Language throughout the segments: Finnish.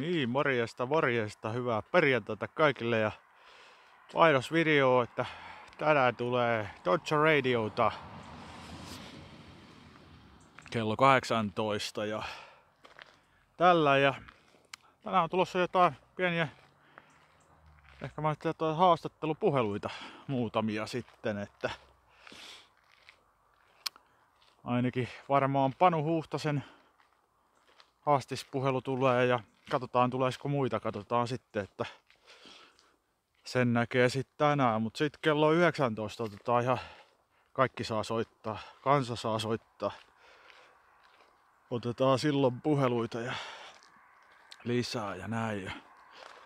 Niin, morjesta, morjesta, hyvää perjantaita kaikille ja mainosvideo, että tänään tulee Dodge Radiota. Kello 18 ja tällä ja tänään on tulossa jotain pieniä ehkä mä ajattelin haastattelupuheluita muutamia sitten, että ainakin varmaan Panu Huhtasen haastispuhelu tulee ja katsotaan tuleeko muita, katsotaan sitten, että sen näkee sitten tänään, mutta sitten kello 19 otetaan ihan kaikki saa soittaa, kansa saa soittaa. Otetaan silloin puheluita ja lisää ja näin. Ja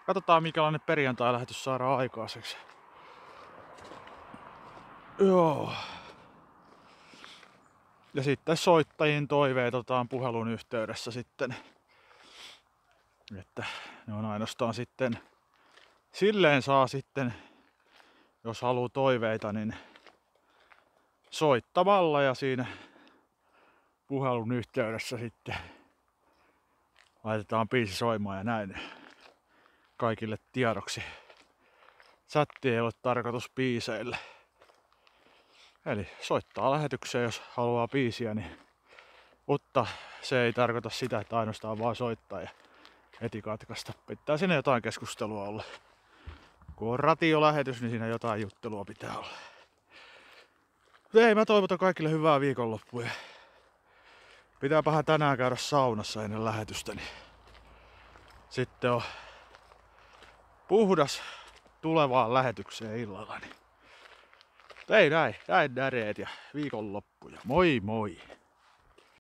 katsotaan mikälainen perjantai-lähetys saadaan aikaiseksi. Joo. Ja sitten soittajien toiveet otetaan puhelun yhteydessä sitten. Että ne on ainoastaan sitten, silleen saa sitten, jos haluaa toiveita, niin soittamalla ja siinä puhelun yhteydessä sitten laitetaan biisi soimaan ja näin kaikille tiedoksi. Chatti ei ole tarkoitus biiseille. Eli soittaa lähetykseen, jos haluaa biisiä, niin mutta se ei tarkoita sitä, että ainoastaan vaan soittaa ja heti katkaista. Pitää sinne jotain keskustelua olla. Kun on ratiolähetys, niin siinä jotain juttelua pitää olla. Ei, mä toivotan kaikille hyvää viikonloppua. Pitääpähän tänään käydä saunassa ennen lähetystä, niin sitten on puhdas tulevaan lähetykseen illalla. Niin ei näin, näin näreet ja viikonloppu ja moi moi!